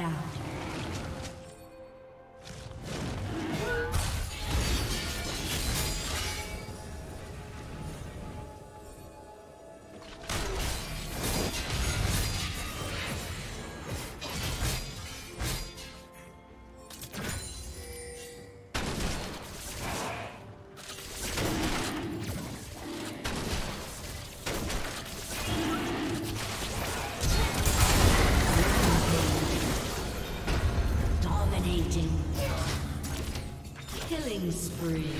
Down. Spree.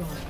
destroyed.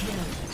Kill.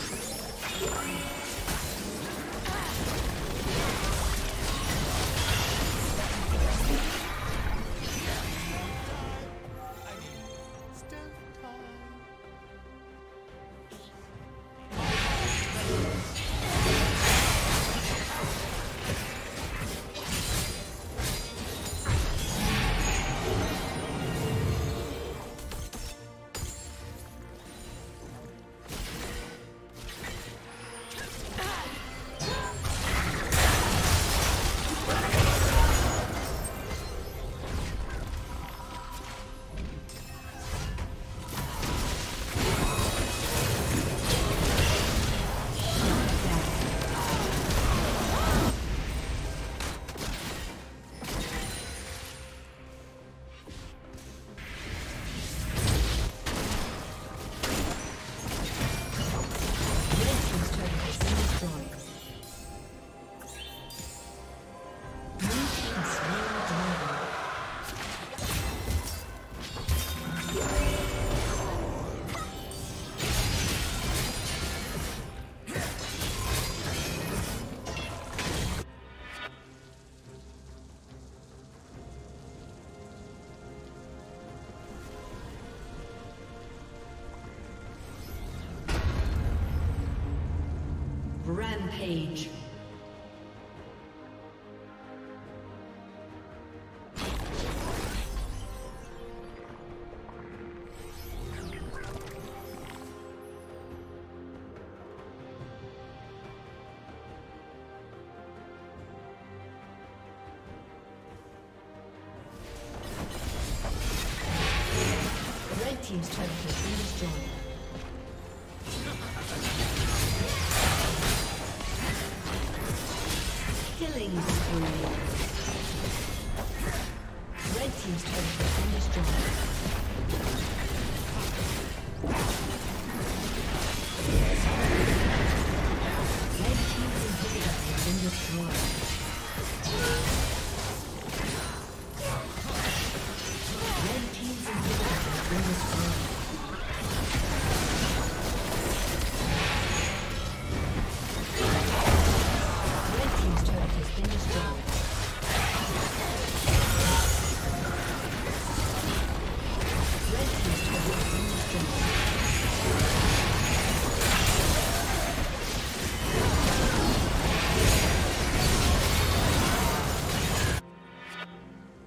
killing spree.